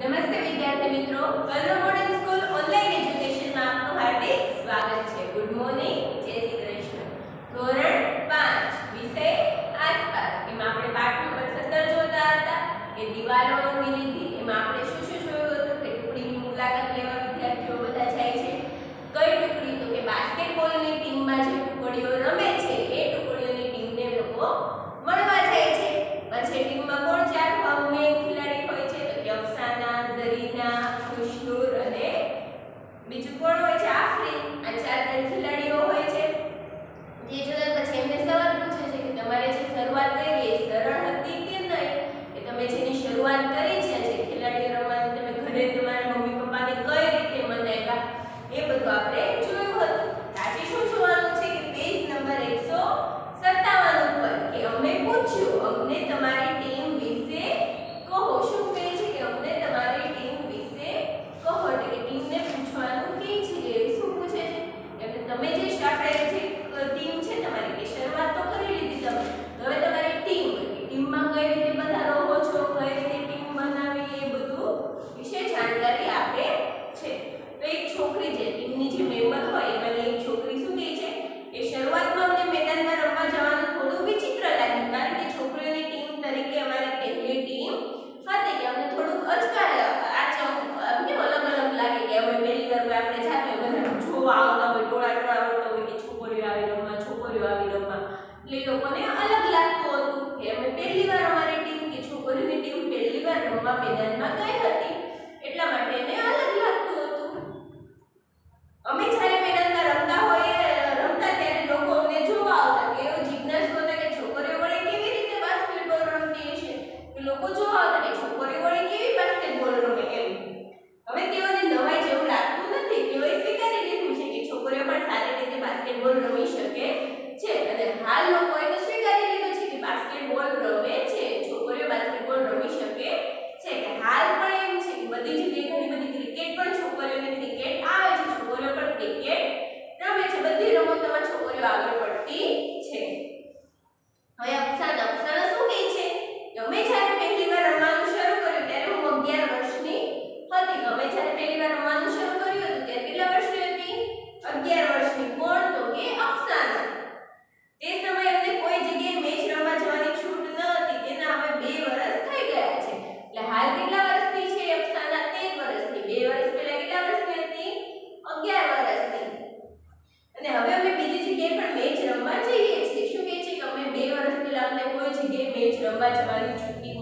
નમસ્તે વિદ્યાર્થી મિત્રો કલર મોડલ સ્કૂલ ઓનલાઈન એજ્યુકેશનમાં આપનું હાર્દિક સ્વાગત છે. ગુડ મોર્નિંગ જય શ્રી કૃષ્ણ. ધોરણ dediqué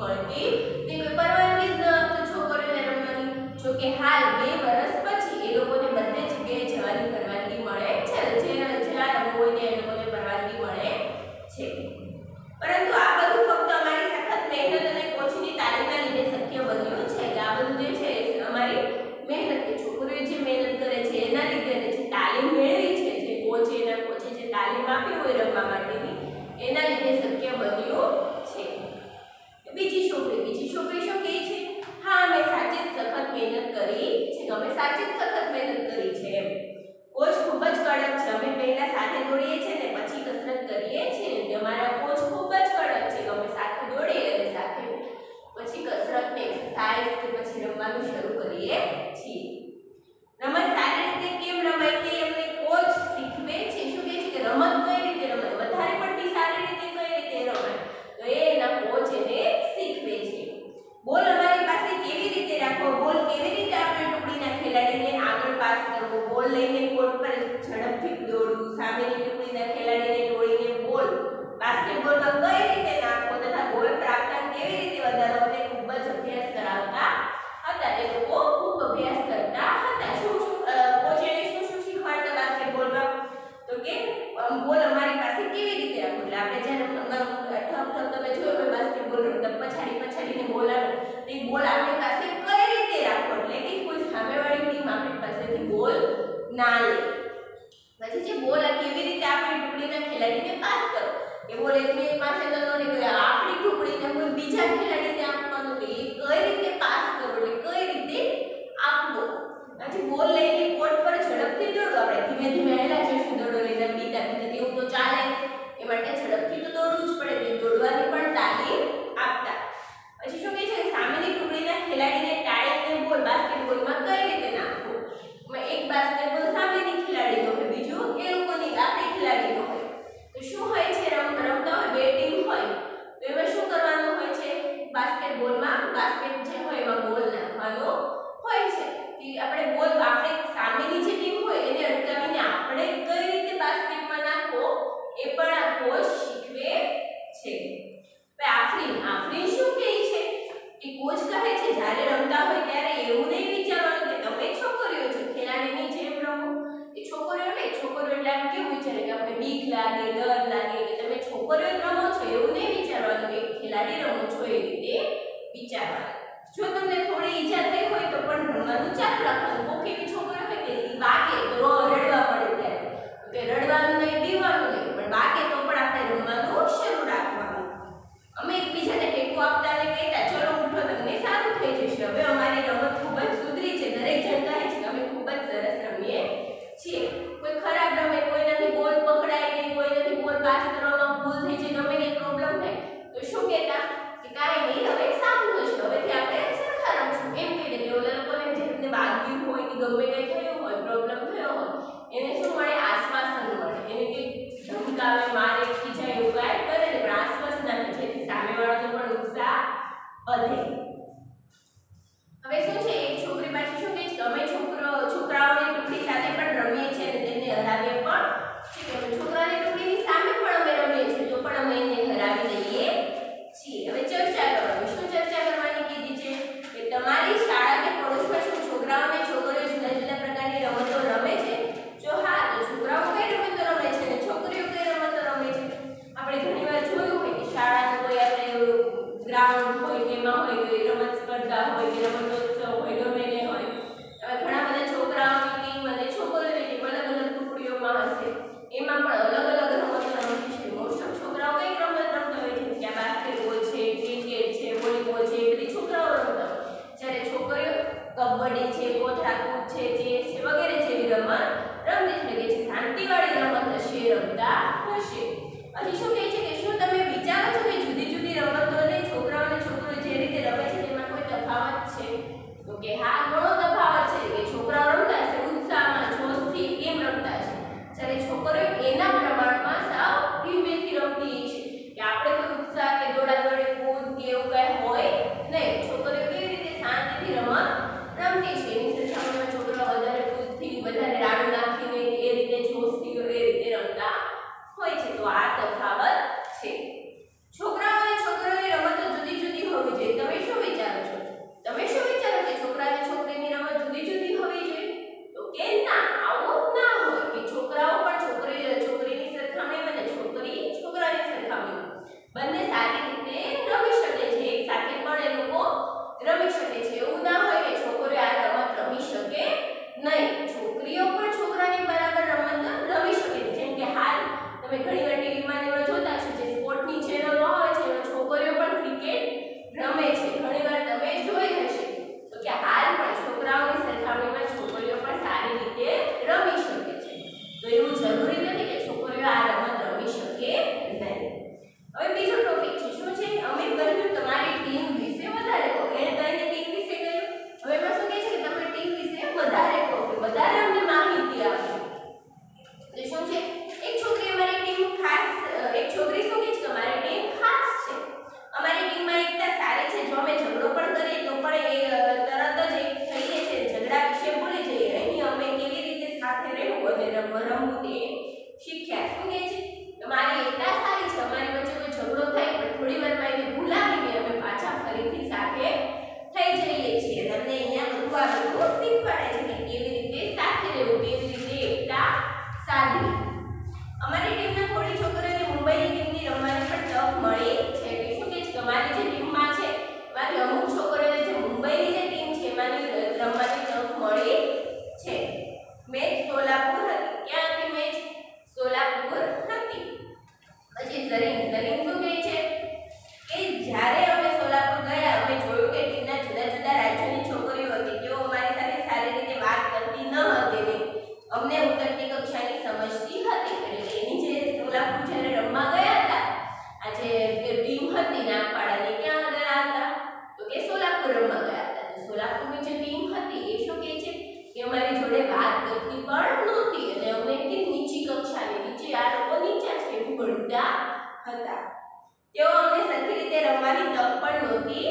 મળતી તે પરવાનગી જ ન આપતો છોકરીઓને રમવાની. જો કે હાલ બે વર્ષ પછી એ લોકોને બધે જગ્યાએ જવાની પરવાનગી મળે છે. જે જેલા રમવું હોય તે એ લોકોને પરવાનગી મળે છે. પરંતુ આ બધું ફક્ત અમારી સખત મહેનત અને કોચની તાલીમના લીધે શક્ય બન્યું છે. એટલે આ બધું જે છે, અમારી મહેનત કે છોકરીઓ જે મહેનત કરે છે, એના લીધે અને જે તાલીમ મેળવી છે, જે કોચ એના કોચે જે તાલીમ આપી હોય રમવા માટેની, એના લીધે શક્ય બન્યું બોલ અમારી પાસે કેવી રીતે રાખો? એટલે આપણે જ્યારે ઠપ ઠપ તમે જોયો હોય બાસ્કેટ બોલ રમતા પછાડી પછાડીને બોલ આવે તે બોલ આપણી પાસે કઈ રીતે રાખો? એટલે કે કોઈ સામેવાળી ટીમ આપણી પાસેથી બોલ ના લે. પછી જે બોલ કેવી રીતે આપણી ટુકડીના ખેલાડીને પાસ કરો? એ બોલ એકની એક પાસે તો ન નીકળે આપણી ટુકડીને કોઈ બીજા ખેલાડીને આપવાનો તો એ કઈ રીતે પાસ કરવો એટલે કઈ રીતે આપવો? પછી બોલ લઈને કોર્ટ પર ઝડપથી દોડો આપણે, ધીમે ધીમે હેલા પદ્ધતિ એવું તો ચાલે. એ માટે ઝડપથી તો દોરવું જ પડે. ગમે કંઈ થયું હોય પ્રોબ્લેમ થયો હોય, એને શું મળે? આશ્વાસન મળે. એને કે ધમકાવે, મારે ખીજાય એવું કાંઈ કરે ને, પણ આશ્વાસન આપે. જેથી સામેવાળાનો પણ ઉત્સાહ વધે. কিছু the length of હતા. તેઓ અમને સરખી રીતે રમવાની તક પણ નહોતી.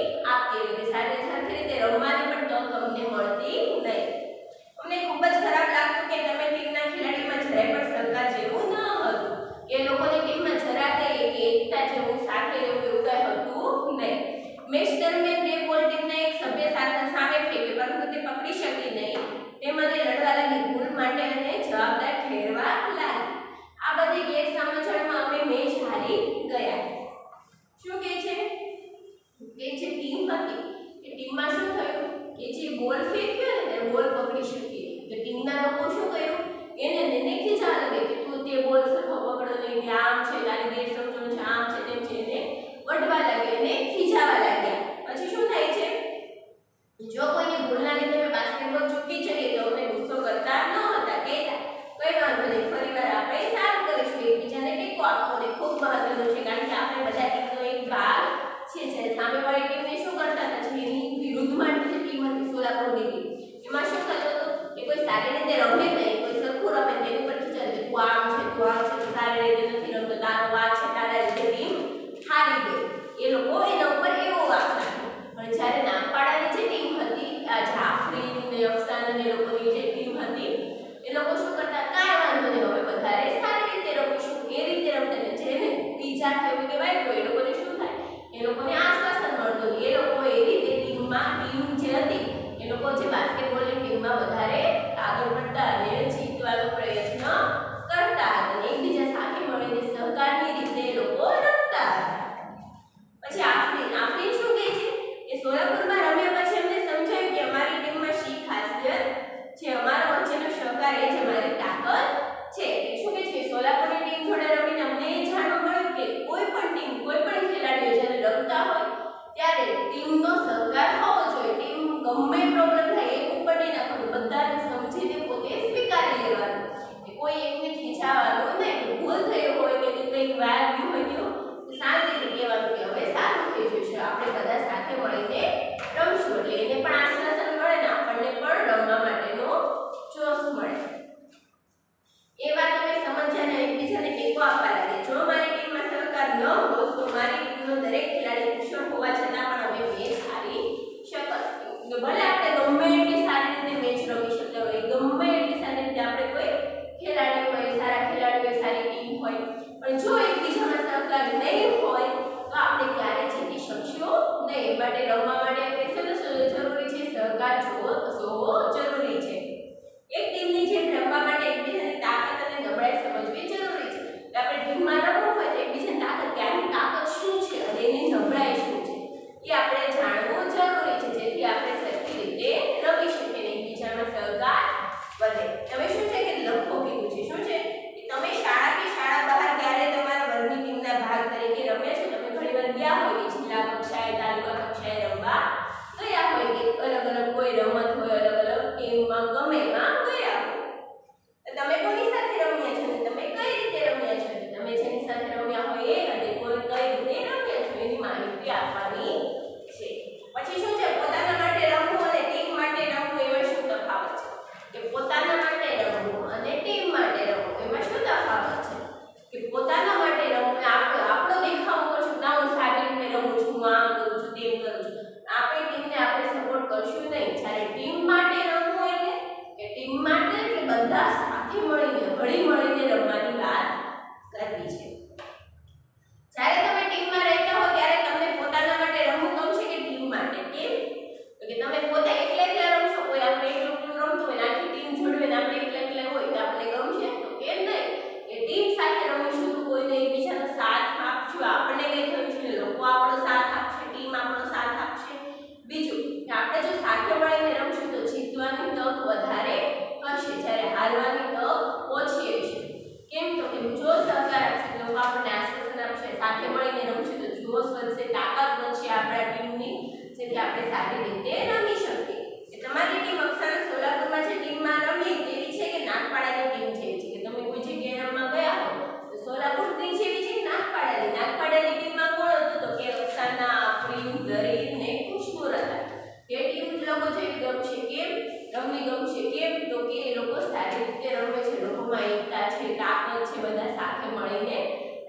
રમી ગયું છે. કેમ? તો કે એ લોકો સારી રીતે રમે છે. લોકોમાં એકતા છે, તાકાત છે, બધા સાથે મળીને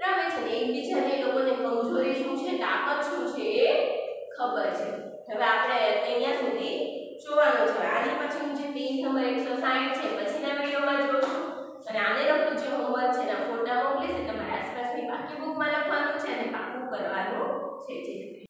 રમે છે ને એકબીજાને એ લોકોને કમજોરી શું છે, તાકાત શું છે એ ખબર છે. હવે આપણે અહીંયા સુધી જોવાનું છે. આની પછીનું જે પેજ નંબર એકસો સાઠ છે, પછીના વિડીયોમાં જોશું. અને આને લગતું જે હોમવર્ક છે, એના ફોટા મોકલીશ. તમારે આસપાસની બાકી બુકમાં લખવાનું છે અને પાકું કરવાનું છે